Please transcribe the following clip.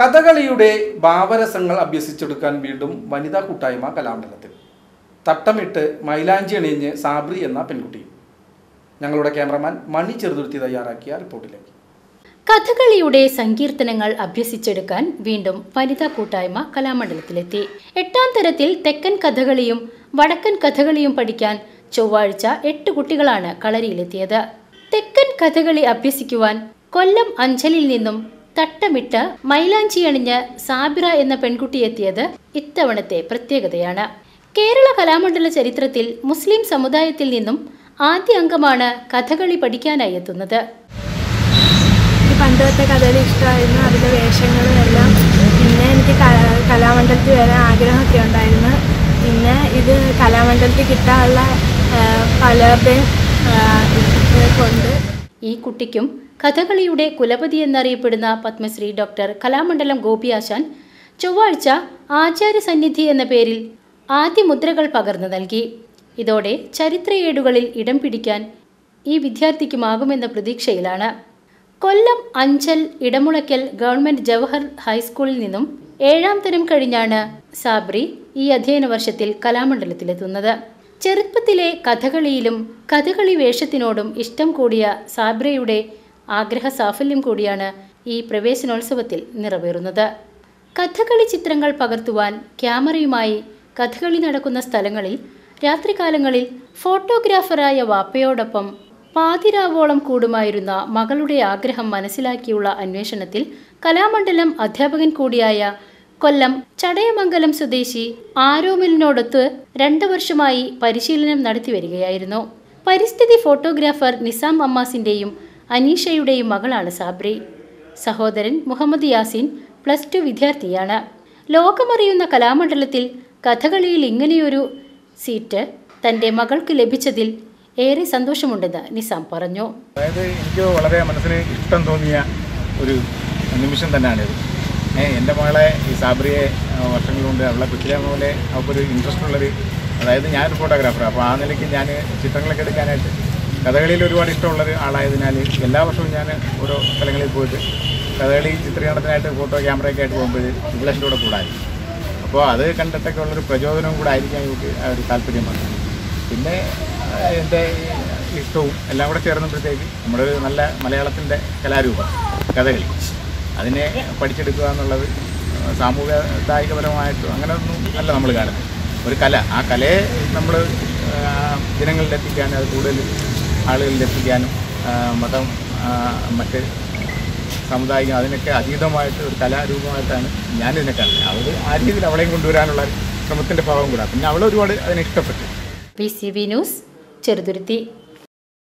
കഥകളിയുടെ ഭാവരസങ്ങൾ അഭ്യസിച്ചെടുക്കാൻ വീണ്ടും വനിതാ കൂട്ടായ്മ കലാമണ്ഡലത്തിൽ. തട്ടമിട്ട് മൈലാഞ്ചി അണിഞ്ഞ് സാബ്രി എന്ന പെൺകുട്ടി. ഞങ്ങളുടെ ക്യാമറമാൻ മണി ചെറുതുരുത്തി തയ്യാറാക്കിയ റിപ്പോർട്ടിലേക്ക്. കഥകളിയുടെ സങ്കീർത്തനങ്ങൾ അഭ്യസിച്ചെടുക്കാൻ വീണ്ടും വനിതാ കൂട്ടായ്മ കലാമണ്ഡലത്തിലെത്തി. എട്ടാം തരത്തിൽ തെക്കൻ കഥകളിയും വടക്കൻ കഥകളിയും പഠിക്കാൻ ചൊവ്വാഴ്ച എട്ട് കുട്ടികളാണ് കളരിയിലെത്തിയത്. തെക്കൻ കഥകളി അഭ്യസിക്കുവാൻ കൊല്ലം അഞ്ചലിൽ നിന്നും തട്ടമിട്ട് മൈലാഞ്ചി അണിഞ്ഞ് സാബിറ എന്ന പെൺകുട്ടി എത്തിയത് ഇത്തവണത്തെ പ്രത്യേകതയാണ്. കേരള കലാമണ്ഡല ചരിത്രത്തിൽ മുസ്ലിം സമുദായത്തിൽ നിന്നും ആദ്യ അംഗമാണ് കഥകളി പഠിക്കാനായി എത്തുന്നത്. പണ്ടത്തെ കഥകളി ഇഷ്ടമായിരുന്നു. അതിന്റെ വേഷങ്ങളും എല്ലാം. പിന്നെ എനിക്ക് കലാമണ്ഡലത്തിൽ വരാൻ ആഗ്രഹമൊക്കെ ഉണ്ടായിരുന്നു. പിന്നെ ഇത് കലാമണ്ഡലത്തിൽ കിട്ടാനുള്ള പലരുടെയും കൊണ്ട് ഈ കുട്ടിക്കും കഥകളിയുടെ കുലപതി എന്നറിയപ്പെടുന്ന പത്മശ്രീ ഡോക്ടർ കലാമണ്ഡലം ഗോപിയാശാൻ ചൊവ്വാഴ്ച ആചാര്യ സന്നിധി എന്ന പേരിൽ ആദ്യ മുദ്രകൾ പകർന്നു നൽകി. ഇതോടെ ചരിത്രയേടുകളിൽ ഇടം പിടിക്കാൻ ഈ വിദ്യാർത്ഥിക്കുമാകുമെന്ന പ്രതീക്ഷയിലാണ്. കൊല്ലം അഞ്ചൽ ഇടമുളയ്ക്കൽ ഗവൺമെന്റ് ജവഹർ ഹൈസ്കൂളിൽ നിന്നും ഏഴാം തരം കഴിഞ്ഞാണ് സാബ്രി ഈ അധ്യയന വർഷത്തിൽ കലാമണ്ഡലത്തിലെത്തുന്നത്. ചെറുപ്പത്തിലെ കഥകളിയിലും കഥകളി വേഷത്തിനോടും ഇഷ്ടം കൂടിയ സാബ്രയുടെ ആഗ്രഹ സാഫല്യം കൂടിയാണ് ഈ പ്രവേശനോത്സവത്തിൽ നിറവേറുന്നത്. കഥകളി ചിത്രങ്ങൾ പകർത്തുവാൻ ക്യാമറയുമായി കഥകളി നടക്കുന്ന സ്ഥലങ്ങളിൽ രാത്രികാലങ്ങളിൽ ഫോട്ടോഗ്രാഫറായ വാപ്പയോടൊപ്പം പാതിരാവോളം കൂടുമായിരുന്ന മകളുടെ ആഗ്രഹം മനസ്സിലാക്കിയുള്ള അന്വേഷണത്തിൽ കലാമണ്ഡലം അധ്യാപകൻ കൂടിയായ കൊല്ലം ചടയമംഗലം സ്വദേശി ആരോമലിനോടൊത്ത് രണ്ടു വർഷമായി പരിശീലനം നടത്തിവരികയായിരുന്നു. പരിസ്ഥിതി ഫോട്ടോഗ്രാഫർ നിസാം അമ്മാസിന്റെയും അനീഷയുടെയും മകളാണ് സാബ്രി. സഹോദരൻ മുഹമ്മദ് യാസിൻ പ്ലസ് ടു വിദ്യാർത്ഥിയാണ്. ലോകമറിയുന്ന കലാമണ്ഡലത്തിൽ കഥകളിയിൽ ഇങ്ങനെയൊരു സീറ്റ് തന്റെ മകൾക്ക് ലഭിച്ചതിൽ ഏറെ സന്തോഷമുണ്ടെന്ന് നിസാം പറഞ്ഞു. അതായത് എനിക്ക് വളരെ മനസ്സിന് ഇഷ്ടം തോന്നിയ ഒരു നിമിഷം തന്നെയാണിത്. എന്റെ മകളെ ഈ സാബ്രിയെ കൊണ്ട് അവളെ കൊച്ചിലെ പോലെ അവൾക്കൊരു ഇൻട്രസ്റ്റ് ഉള്ളൊരു അതായത് ഞാനൊരു ഫോട്ടോഗ്രാഫർ അപ്പോൾ ആ നിലയ്ക്ക് ഞാൻ ചിത്രങ്ങളൊക്കെ എടുക്കാനായിട്ട് കഥകളിയിൽ ഒരുപാട് ഇഷ്ടമുള്ളൊരു ആളായതിനാൽ എല്ലാ വർഷവും ഞാൻ ഓരോ സ്ഥലങ്ങളിൽ പോയിട്ട് കഥകളി ചിത്രീകരണത്തിനായിട്ട് ഫോട്ടോ ക്യാമറയൊക്കെ ആയിട്ട് പോകുമ്പോൾ ഇംഗ്ലീഷിലൂടെ കൂടെ കൂടായിരുന്നു അപ്പോൾ അത് കണ്ടിട്ടൊക്കെ ഉള്ളൊരു പ്രചോദനവും കൂടെ ആയിരിക്കാൻ എനിക്ക് ആ ഒരു താല്പര്യം വന്നത്. പിന്നെ എന്റെ ഇഷ്ടവും എല്ലാം കൂടെ ചേർന്നപ്പോഴത്തേക്ക് നമ്മുടെ ഒരു നല്ല മലയാളത്തിന്റെ കലാരൂപം കഥകളി. അതിനെ പഠിച്ചെടുക്കുക എന്നുള്ളത് സാമൂഹികദായികപരമായിട്ടും അങ്ങനെ ഒന്നും അല്ല നമ്മൾ കാണുന്നത്. ഒരു കല. ആ കലയെ നമ്മൾ ജനങ്ങളിലെത്തിക്കാൻ അത് കൂടുതൽ ആളുകളിലെത്തിക്കാനും എത്തിക്കാനും മതം മറ്റ് സമുദായിക അതിനൊക്കെ അതീതമായിട്ട് ഒരു കലാരൂപമായിട്ടാണ് ഞാനിതിനെ കാണുന്നത് അവർ ആ രീതിയിൽ അവളെയും കൊണ്ടുവരാനുള്ള ശ്രമത്തിന്റെ ഭാഗം കൂടാ. പിന്നെ അവളൊരുപാട് അതിനെ ഇഷ്ടപ്പെട്ടു. V C V news Cheruthuruthy.